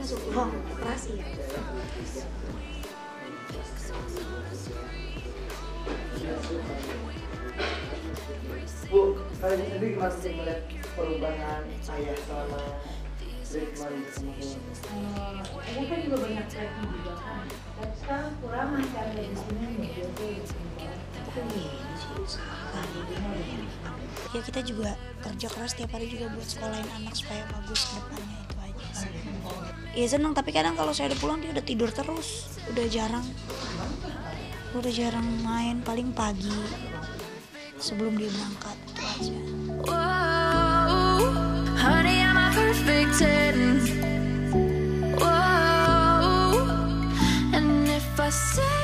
masuk ruang operasi ya Bu, kali ini gimana sih melihat perubahan ayah selama treatment sama eh, Ayah kan juga banyak terapi juga kan, tapi sekarang kurang masih ada di sini gitu. ya kita juga kerja keras tiap hari juga buat sekolahin anak supaya bagus depannya itu aja sih. Iya seneng. Tapi kadang kalau saya udah pulang dia udah tidur terus. Udah jarang. Udah jarang main. Paling pagi sebelum dia berangkat aja. Say